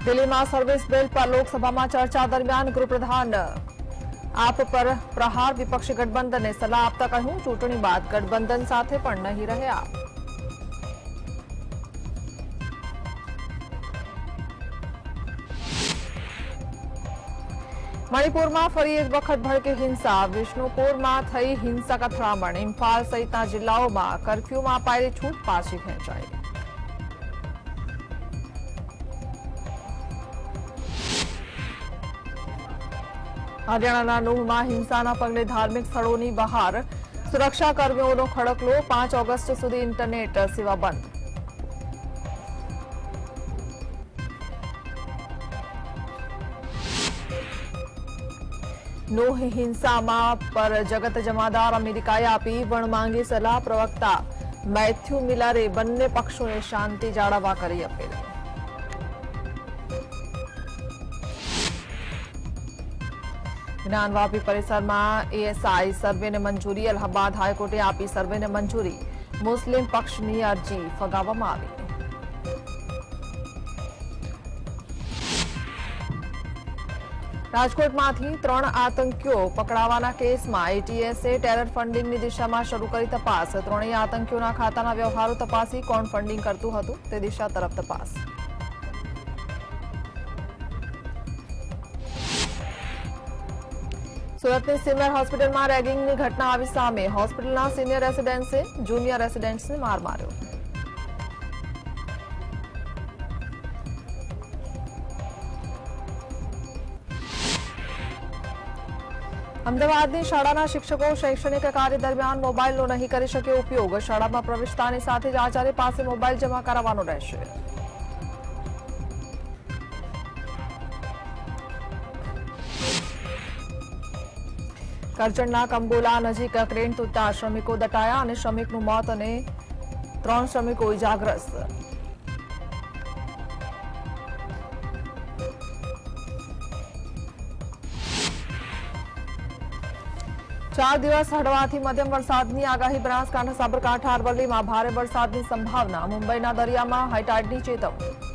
દિલ્હીમાં service bill પર લોકસભામાં ચર્ચા દરમિયાન ગૃહપ્રધાન આપ પર પ્રહાર વિપક્ષી ગઠબંધનને સલાહ આપતા કહ્યું ચૂંટણી બાદ ગઠબંધન સાથે પણ નહીં રહે આપ મણિપુરમાં ફરી એક વખત ભડકી હિંસા વિષ્ણુપુરમાં થઈ હિંસક અથડામણ ઇમ્ફાલ સહિતના જિલ્લાઓમાં કરફ્યુમાં અપાયેલી છૂટ પાછી ખેંચાઈ હરિયાણાના નુહમાં હિંસાના પગલે ધાર્મિક સ્થળોની બહાર સુરક્ષા કર્મીઓનો ખડકલો પાંચ ઓગસ્ટ સુધી ઇન્ટરનેટ સેવા બંધ નોહ હિંસામાં પર જગત જમાદાર અમેરિકાએ આપી વણમાંગી સલાહ પ્રવક્તા મેથ્યુ મિલરે બંને પક્ષોને શાંતિ જાળવવા કરી અપીલ જ્ઞાનવાપી પરિસરમાં એએસઆઈ સર્વેને મંજૂરી અલ્હાબાદ હાઈકોર્ટે આપી સર્વેને મંજૂરી મુસ્લિમ પક્ષની અરજી ફગાવવામાં આવી રાજકોટમાંથી ત્રણ આતંકીઓ પકડાવાના કેસમાં એટીએસે ટેરર ફંડિંગની દિશામાં શરૂ કરી તપાસ ત્રણેય આતંકીઓના ખાતાના વ્યવહારો તપાસી કોણ ફંડિંગ કરતું હતું તે દિશા તરફ તપાસ સુરતની સિનિયર હોસ્પિટલમાં રેગિંગની ઘટના આવી સામે હોસ્પિટલના સિનિયર રેસિડેન્સે જુનિયર રેસિડેન્ટ્સને માર માર્યો. અમદાવાદની શાળાના શિક્ષકો શૈક્ષણિક કાર્ય દરમિયાન મોબાઈલનો નહીં કરી શકે ઉપયોગ. શાળામાં પ્રવેશતાની સાથે જ આચાર્ય પાસે મોબાઈલ જમા કરાવવાનો રહેશે. કરજણના કંબોલા નજીક ક્રેન તૂટતા શ્રમિકો દટાયા અને શ્રમિકનું મોત અને ત્રણ શ્રમિકો ઇજાગ્રસ્ત. ચાર દિવસ હળવાથી મધ્યમ વરસાદની આગાહી બનાસકાંઠા સાબરકાંઠા અરવલ્લીમાં ભારે વરસાદની સંભાવના. મુંબઈના દરિયામાં હાઈટાઈડની ચેતવણી.